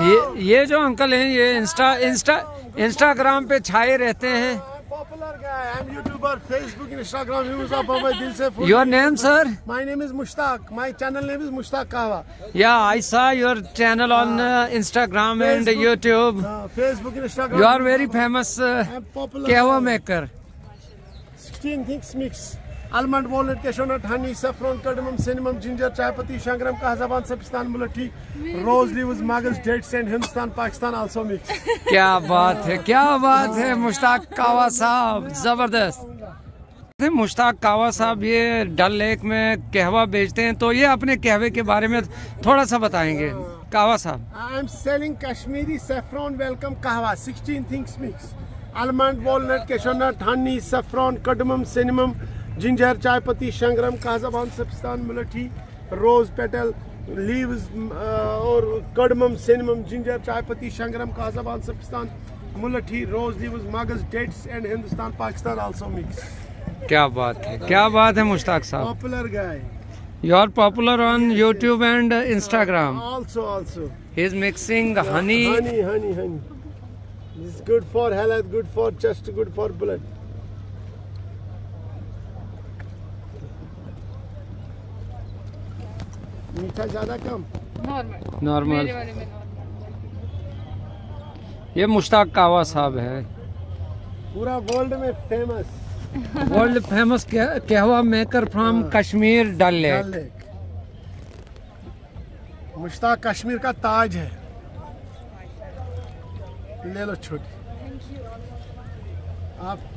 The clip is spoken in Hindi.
ये ये जो अंकल हैं ये इंस्टा इंस्टा इंस्टाग्राम पे छाए रहते हैं। Popular your name sir my name is Mushtaq my channel name is Mushtaq Kahwa yeah I saw your channel on Instagram and YouTube Facebook Instagram you are very famous kahwa maker Almond, walnut, cashew nut, honey, saffron, cardamom, cinnamon, ginger, chai patti, shangram, kahazaban, sabistan, mulati, rose leaves, magas, dates, and Hindustan, Pakistan also mix. क्या बात है क्या बात है मुश्ताक कावा साहब ज़बरदस्त मुश्ताक कावा साहब ये डल लेक में कहवा बेचते हैं तो ये अपने कहवे के बारे में थोड़ा सा बताएँगे कावा साहब I am selling Kashmiri saffron welcome kahwa. 16 things mix. Almond, walnut, cashew nut, honey, saffron, cardamom, ginger chai patti शंगरम कहाजबान सपिस्तान मिलठी रोज पेटल लीव्स और कडमम सिनम जिंजर चाय पत्ती शंगरम कहाजबान सपिस्तान मुलठी रोज लीव्स मगज dates and Hindustan Pakistan also mix. क्या बात है क्या बात है मुश्ताक साहब। Popular guy. You are popular on YouTube and Instagram also also he is mixing honey honey honey honey is good for health good for chest good for blood मीठा ज़्यादा कम? नॉर्मल ये मुश्ताक कावा साहब है। पूरा वर्ल्ड में famous world famous kahwa maker from Kashmir Dal Lake Mushtaq Kashmir का ताज है। ले लो छोटी। आप